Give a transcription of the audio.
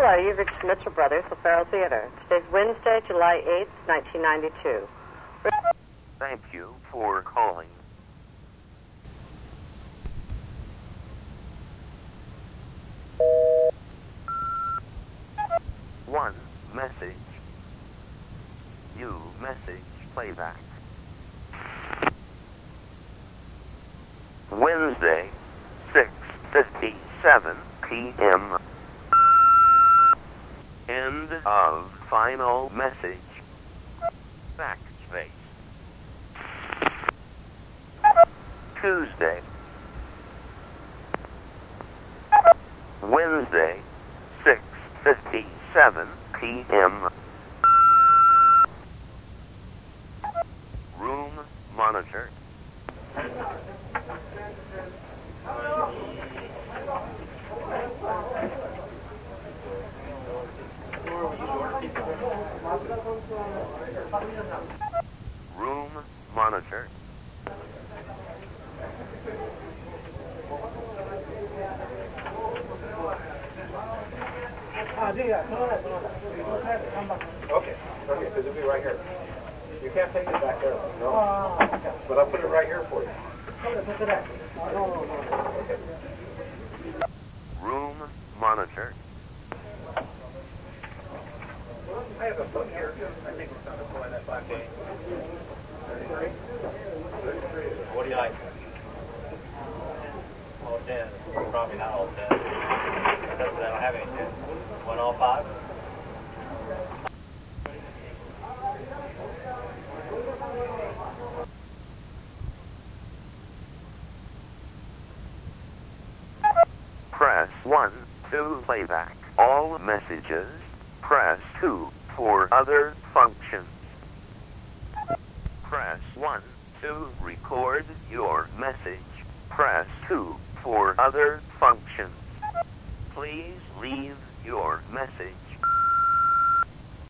Hello, you've reached Mitchell Brothers, O'Farrell Theater. Today's Wednesday, July 8th, 1992. Thank you for calling. One message. You message playback. Wednesday, 6.57 p.m. Of final message. Backspace. Tuesday. Wednesday, 6.57 p.m. Room monitor. Room monitor. Okay, okay, because it'll be right here. You can't take it back there, no? But I'll put it right here for you. Room monitor. I have a book here. I think it's on the point at five days. Thirty-three? Thirty-three. What do you like? All ten. Probably not all ten. I don't I don't have any ten. Want all five? Press 1 to playback all messages. Press 2 for other functions. Press 1 to record your message. Press 2 for other functions. Please leave your message.